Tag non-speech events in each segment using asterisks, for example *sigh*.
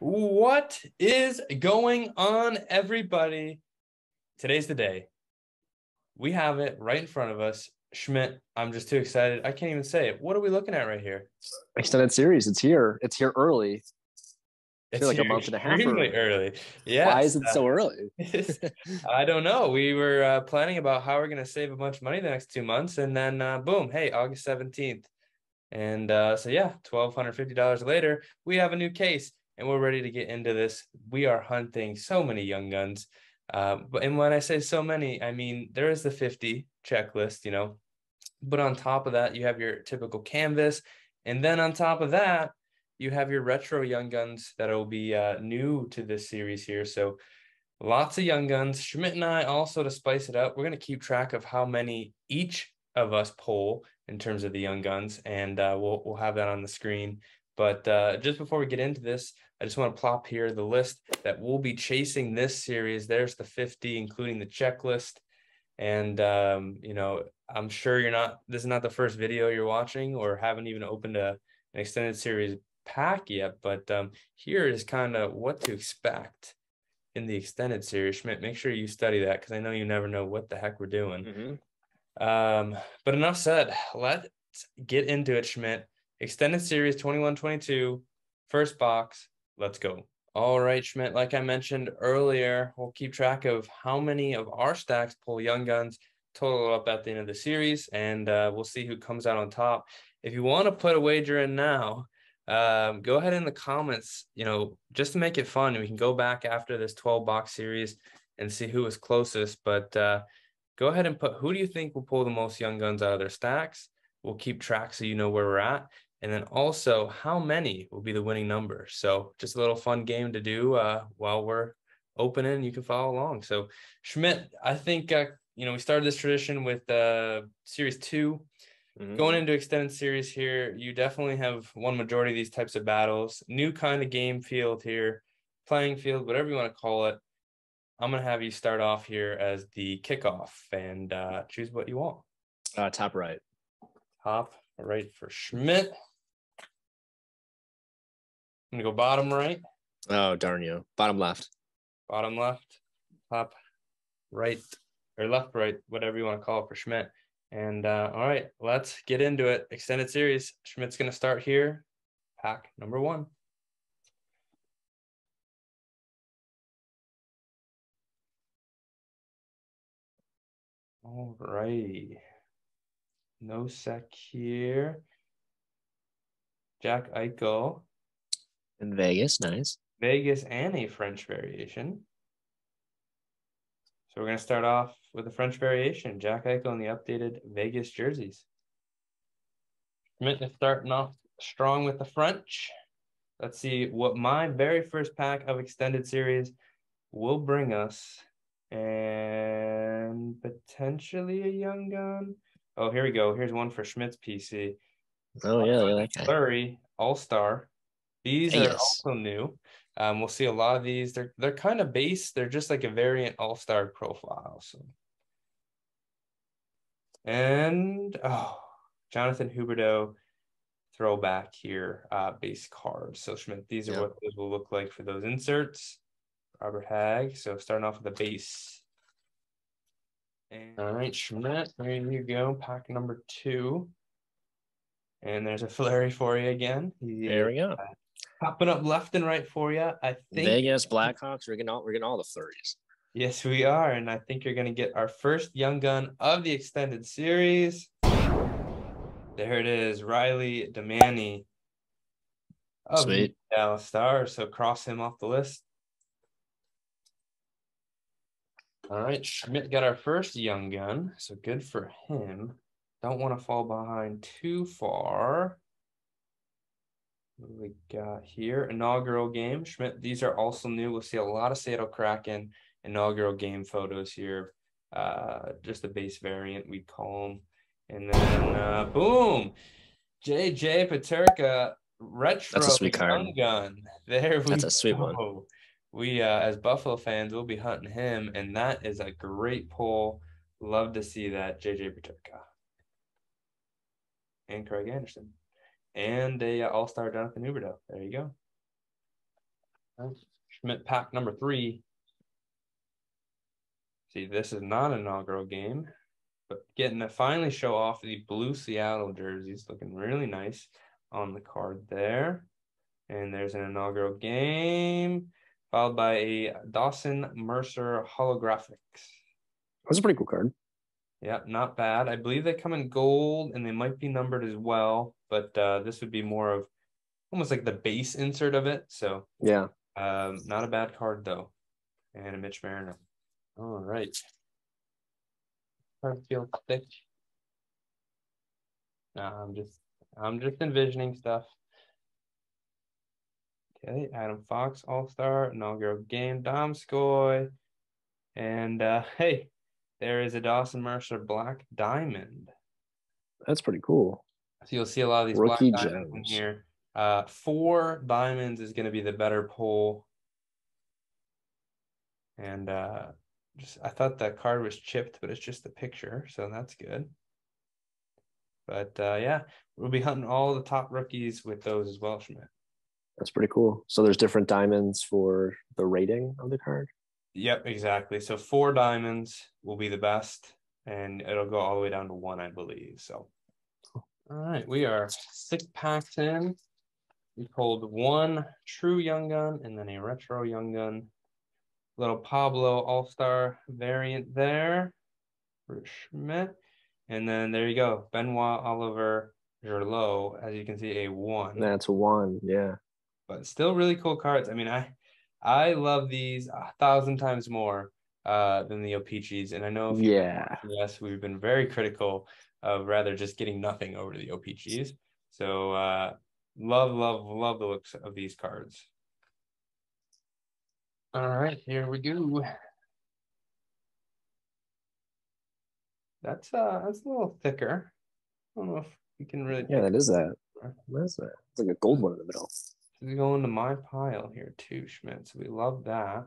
What is going on, everybody? Today's the day. We have it right in front of us. Schmidt, I'm just too excited. I can't even say it. What are we looking at right here? Extended series. It's here. It's here early. It's like a month and a half extremely early. Yeah. Why is it so early? *laughs* I don't know. We were uh, planning about how we're going to save a bunch of money the next two months, and then uh, boom, hey, August 17th. And uh, so, yeah, $1,250 later, we have a new case and we're ready to get into this. We are hunting so many young guns. Uh, but and when I say so many, I mean there is the 50 checklist, you know. But on top of that, you have your typical canvas, and then on top of that, you have your retro young guns that will be uh, new to this series here. So lots of young guns. Schmidt and I also to spice it up, we're gonna keep track of how many each of us pull in terms of the young guns, and uh, we'll we'll have that on the screen. But uh, just before we get into this, I just want to plop here the list that we'll be chasing this series. There's the 50, including the checklist. And, um, you know, I'm sure you're not, this is not the first video you're watching or haven't even opened a, an extended series pack yet. But um, here is kind of what to expect in the extended series. Schmidt, make sure you study that because I know you never know what the heck we're doing. Mhm. Um, but enough said. Let's get into it, Schmidt. Extended series 21 22, first box. Let's go. All right, Schmidt. Like I mentioned earlier, we'll keep track of how many of our stacks pull young guns, total up at the end of the series, and uh, we'll see who comes out on top. If you want to put a wager in now, um, go ahead in the comments, you know, just to make it fun. We can go back after this 12 box series and see who was closest. But uh, go ahead and put who do you think will pull the most young guns out of their stacks? We'll keep track so you know where we're at. And then also how many will be the winning number. So just a little fun game to do uh, while we're opening. You can follow along. So Schmidt, I think, uh, you know, we started this tradition with uh, series two Mhm. going into extended series here, you definitely have won majority of these types of battles. New kind of game field here, playing field, whatever you want to call it. I'm gonna have you start off here as the kickoff and uh, choose what you want. Uh, top right. Top right for Schmidt. I'm gonna go bottom right, Oh, darn you. Bottom left. bottom left, top right, or left right, whatever you want to call it for Schmidt. And uh, all right, let's get into it. Extended series. Schmidt's gonna start here. Pack number one. All righty. No sec here. Jack Eichel, In Vegas. Nice. Vegas, and a French variation. So we're going to start off with the French variation. Jack Eichel in the updated Vegas jerseys. Starting off strong with the French. Let's see what my very first pack of extended series will bring us. And potentially a young gun. Oh, here we go. Here's one for Schmidt's PC. Oh, yeah. Look at that guy. Fleury All Star. These are also new. Um, we'll see a lot of these. They're they're kind of base. They're just like a variant All Star profile. So, and oh, Jonathan Huberdeau throwback here, uh, base cards. So Schmidt, these are Yep. what those will look like for those inserts. Robert Hagg. So starting off with the base. And, all right, Schmidt, there you go. Pack number two. And there's a *laughs* Fleury for you again. He There is we go. Popping up left and right for you. I think Vegas *laughs* Blackhawks. We're getting all we're getting all the flurries. yes, we are, and I think you're gonna get our first young gun of the extended series. There it is, Riley Damiani of the Sweet. Dallas Stars. So cross him off the list. All right, Schmidt got our first young gun, so good for him. Don't want to fall behind too far. We got here? Inaugural game. Schmidt, these are also new. We'll see a lot of Seattle Kraken inaugural game photos here. Uh, just the base variant, we'd call them. And then, uh, boom, JJ Peterka retro That's a sweet card. gun. There we That's a sweet one. We, uh, as Buffalo fans, we'll be hunting him, and that is a great pull. Love to see that, JJ Peterka and Craig Anderson, and a uh, All Star Jonathan Huberdeau. There you go. Schmidt pack number three. See, this is not an inaugural game, but getting to finally show off the blue Seattle jerseys, looking really nice on the card there. And there's an inaugural game, followed by a Dawson Mercer holographics. That's a pretty cool card. Yeah, not bad. I believe they come in gold and they might be numbered as well, but uh, this would be more of almost like the base insert of it. So Yeah. um, not a bad card though. And a Mitch Marner. All right. Card feels thick. Nah, I'm just I'm just envisioning stuff. Okay, Adam Fox All Star inaugural game Donskoi. And uh *laughs* hey, there is a Dawson Mercer Black Diamond. That's pretty cool. So you'll see a lot of these Rookie black diamonds in gems. here. Uh, four diamonds is going to be the better pull. And uh, just I thought that card was chipped, but it's just a picture, so that's good. But uh, yeah, we'll be hunting all the top rookies with those as well, Schmidt. That's pretty cool. So there's different diamonds for the rating of the card. Yep, exactly. So four diamonds will be the best, and it'll go all the way down to one, I believe. So, all right, we are six packs in. We pulled one true young gun and then a retro young gun. Little Pablo All Star variant there for Schmidt, and then there you go, Benoit Oliver Gerlot. As you can see, a one That's a one. Yeah. but still really cool cards. I mean, I I love these a thousand times more uh than the OPGs. And I know if Yeah. yes, we've been very critical of rather just getting nothing over the OPGs. So uh love, love, love the looks of these cards. All right, here we go. That's uh that's a little thicker. I don't know if you can really Yeah, that is that. What is that? It's like a gold one in the middle. Going to my pile here too, Schmidt. So we love that.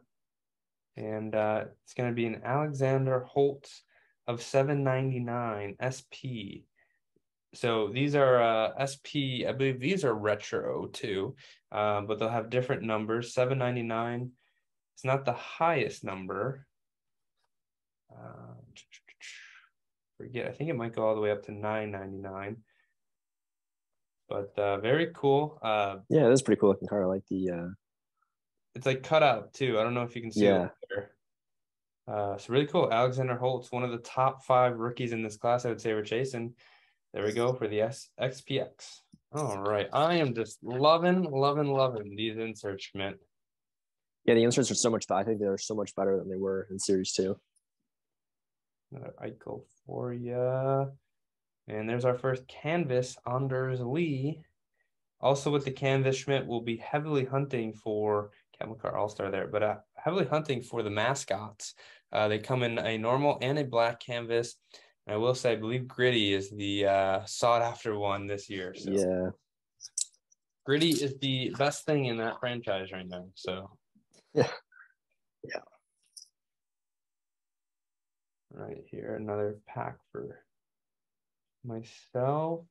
And uh, it's going to be an Alexander Holtz of 799 SP. So these are uh, SP, I believe these are retro too, uh, but they'll have different numbers. 799 It's not the highest number. Uh, *tsk* forget, I think it might go all the way up to 999 but uh, very cool. Uh, Yeah, that's pretty cool looking car. I like the uh it's like cut out too. I don't know if you can see Yeah. it. Uh, so really cool. Alexander Holtz, one of the top five rookies in this class, I would say we're chasing. There we go for the S- XPX. All right. I am just loving, loving, loving these inserts, Schmidt. yeah, the inserts are so much I think they're so much better than they were in series two. Another Eichel for you. And there's our first canvas, Anders Lee. Also with the canvas, Schmidt will be heavily hunting for Cale Makar All Star there, but uh, heavily hunting for the mascots. Uh, they come in a normal and a black canvas. And I will say, I believe Gritty is the uh, sought after one this year. So Yeah. Gritty is the best thing in that franchise right now. So Yeah. Yeah. Right here, another pack for myself.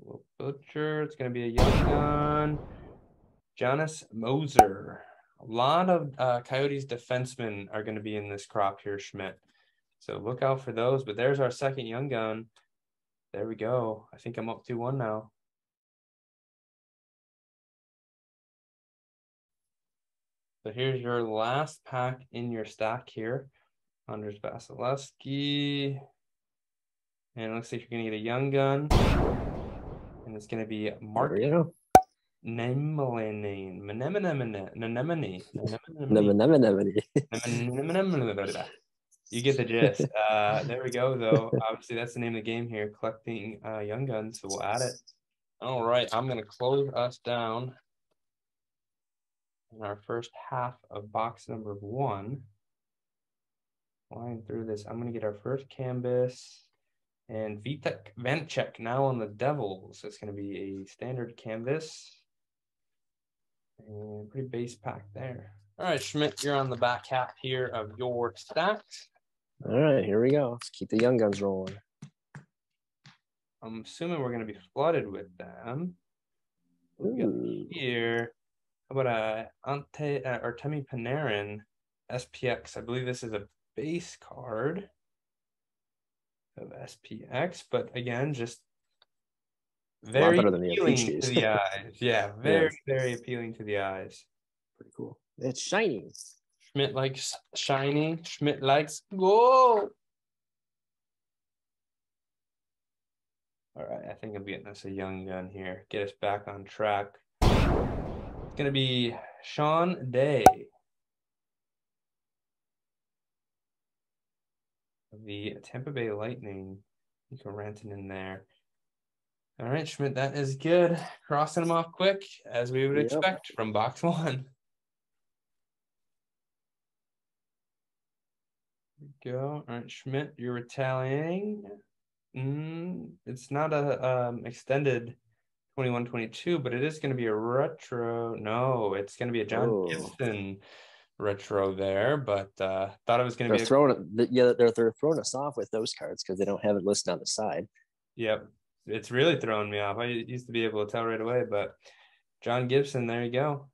Little Butcher. It's gonna be a young gun. Janis Moser. A lot of uh, Coyotes defensemen are gonna be in this crop here, Schmidt. So look out for those. But there's our second young gun. There we go. I think I'm up to one now. So here's your last pack in your stack here. Andrei Vasilevskiy. And it looks like you're gonna get a young gun. And it's gonna be Mark There you get the gist. *laughs* Uh, there we go, though. Obviously, that's the name of the game here, collecting uh, young guns. So we'll add it. All right, I'm gonna close us down in our first half of box number one. Flying through this, I'm gonna get our first canvas. And Vitek Vanecek now on the Devils. It's gonna be a standard canvas. And pretty base pack there. All right, Schmidt, you're on the back half here of your stacks. All right, here we go. Let's keep the young guns rolling. I'm assuming we're going to be flooded with them. We got Ooh. here How about a Ante uh, Artemi Panarin SPX? I believe this is a base card of SPX, but again, just very better than the appealing to the eyes. *laughs* Yeah, very, very appealing to the eyes. Pretty cool. It's shiny. Schmidt likes shiny. Schmidt likes gold. All right, I think I'm getting us a young gun here. Get us back on track. It's gonna be Sean Day. The Tampa Bay Lightning. You can rent in there. All right, Schmidt, that is good. Crossing them off quick, as we would Yep. expect from box one. Go. All right, Schmidt, you're retaliating. Mm, it's not a um extended 21 22, but it is going to be a retro. No, it's going to be a John Oh. Gibson retro there, but uh thought it was going to be a throwing. Yeah, they're they're throwing us off with those cards because they don't have it listed on the side. Yep. It's really throwing me off. I used to be able to tell right away, but John Gibson, there you go.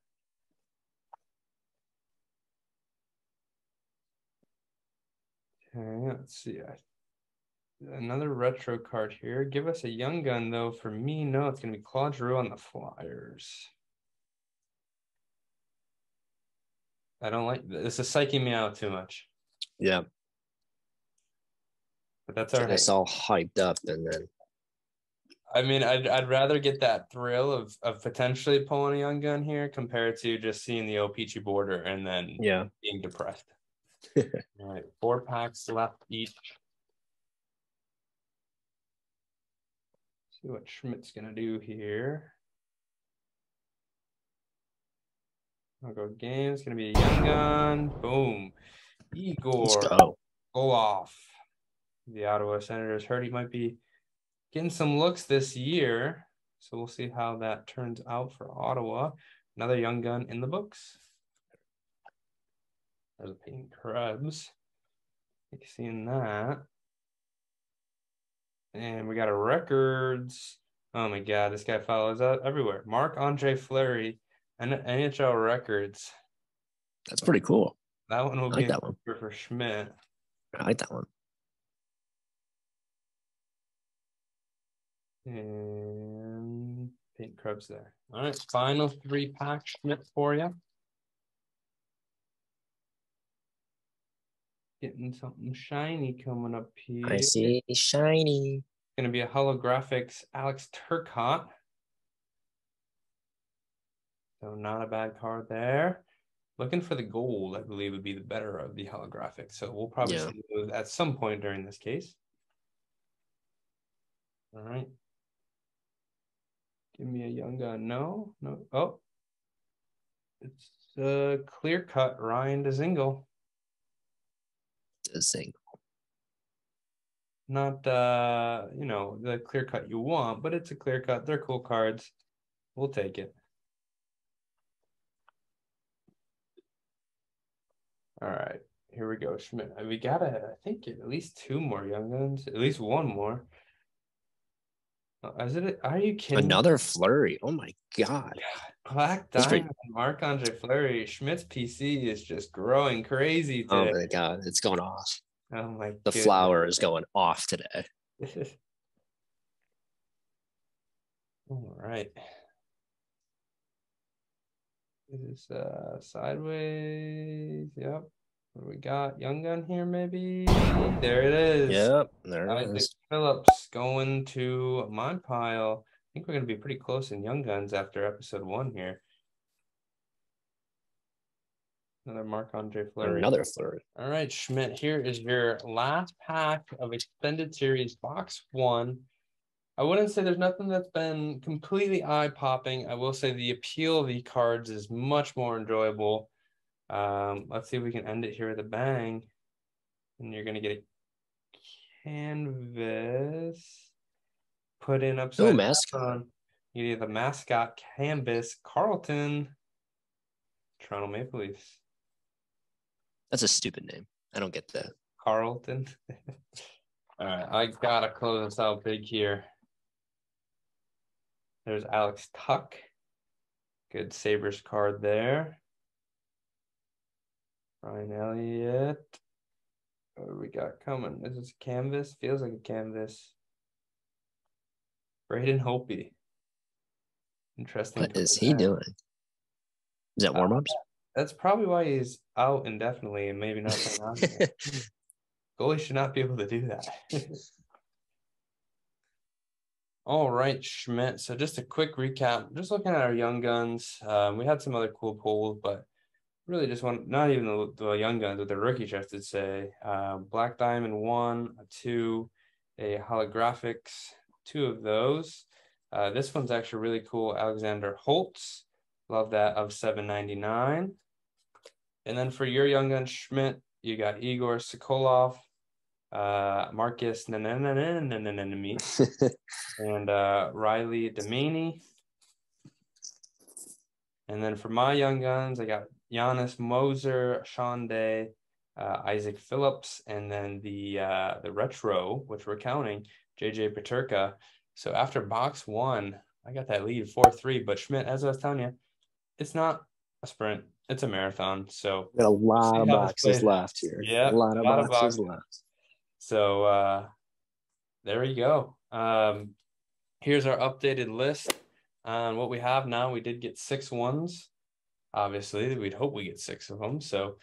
Okay, let's see. Another retro card here. Give us a young gun though. For me, no, it's gonna be Claude Giroux on the Flyers. I don't like this is psyching me out too much, Yeah, but that's all right. it's all hyped up, and then I mean, I'd I'd rather get that thrill of of potentially pulling a young gun here compared to just seeing the O-Pee-Chee border and then yeah, being depressed. *laughs* All right, four packs left each. See what Schmidt's gonna do here. I'll go games. Gonna be a young gun. Boom. Igor go. Olaf. The Ottawa Senators heard he might be getting some looks this year. So we'll see how that turns out for Ottawa. Another young gun in the books. There's a pink Krebs. Like seeing that. And we got a records. Oh my god, this guy follows us everywhere. Marc Andre Fleury NHL records. That's pretty cool. That one will I be that one. for, Schmidt. I like that one. And pink Krebs there. All right, final three pack Schmidt for you. Getting something shiny coming up here. I see shiny. Going to be a holographics Alex Turcotte. So not a bad card there. Looking for the gold, I believe, would be the better of the holographic. So we'll probably Yeah. see those at some point during this case. All right. Give me a young gun. No, no. Oh, it's a clear cut Ryan Dzingel. Thing. Not uh, you know, the clear cut you want, but it's a clear cut. They're cool cards. We'll take it. All right, here we go, Schmidt. Uh, We gotta, I think, at least two more young guns, at least one more. Uh, Is it? Are you kidding? me? Another Fleury. Oh my god. Black That's Diamond, Marc Andre Fleury. Schmidt's PC is just growing crazy Oh my god. It's going off. Oh my The goodness. flower is going off today. *laughs* All right. This is uh sideways. Yep. What do we got? Young gun here, maybe. There it is. Yep. There it Isaac is. Phillips going to my pile. I think we're gonna be pretty close in young guns after episode one here. Another Marc Andre Fleury. Another Fleury. All right, Schmidt, here is your last pack of extended series box one. I wouldn't say there's nothing that's been completely eye popping. I will say the appeal of the cards is much more enjoyable. Um, let's see if we can end it here with a bang. And you're gonna get a canvas put in upside Oh, mascot. down. You need the mascot canvas, Carlton, Toronto Maple Leafs. That's a stupid name. I don't get that. Carlton. *laughs* All right, I gotta close this out big here. There's Alex Tuck, Good Sabres card there. Ryan Elliott. What do we got coming? Is this a canvas? Feels like a canvas. Braden Holtby. Interesting. What is he doing? Is that warm ups? Uh, that's probably why he's out indefinitely and maybe not *laughs* Goalie should not be able to do that. *laughs* All right, Schmidt. So just a quick recap. Just looking at our young guns. Um, we had some other cool polls, but really just want not even the, the young guns, but the rookies, I should say. Uh, Black Diamond one, a two, a holographics, two of those. Uh, this one's actually really cool. Alexander Holtz, love that of seven ninety nine. And then for your young gun Schmidt, you got Igor Sokolov, uh, Marcus and uh, Riley Damiani. And then for my young guns, I got Janis Moser, Sean Day, uh, Isaac Phillips, and then the uh, the retro, which we're counting, JJ Peterka. So after box one, I got that lead four three. But Schmidt, as I was telling you, it's not a sprint; it's a marathon. So got a lot of boxes left here. Yeah, a lot of, lot boxes, of boxes left. So uh, there you go. Um, here's our updated list on what we have now. We did get six ones. Obviously, we'd hope we get six of them. So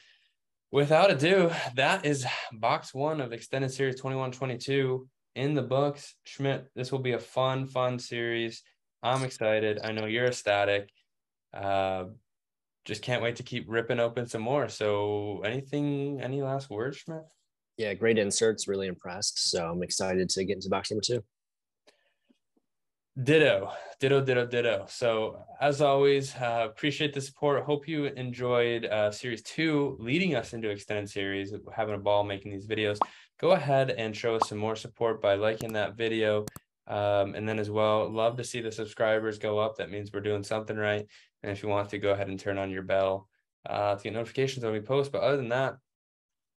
without ado, that is box one of extended series 2122 in the books. Schmidt, this will be a fun, fun series. I'm excited. I know you're ecstatic. Uh, just can't wait to keep ripping open some more. So, anything, any last words, Schmidt? Yeah, great inserts. Really impressed. So I'm excited to get into box number two. Ditto, ditto, ditto, ditto. So as always, uh, appreciate the support. Hope you enjoyed uh, series two, leading us into extended series, having a ball making these videos go ahead and show us some more support by liking that video. Um, and then as well, love to see the subscribers go up. That means we're doing something right. And if you want to, go ahead and turn on your bell uh, to get notifications when we post. But other than that,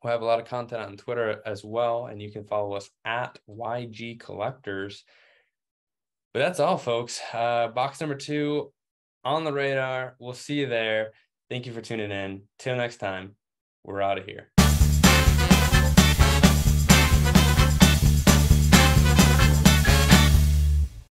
we'll have a lot of content on Twitter as well. And you can follow us at YG Collectors. But that's all, folks. Uh, box number two on the radar. We'll see you there. Thank you for tuning in. Till next time, we're out of here.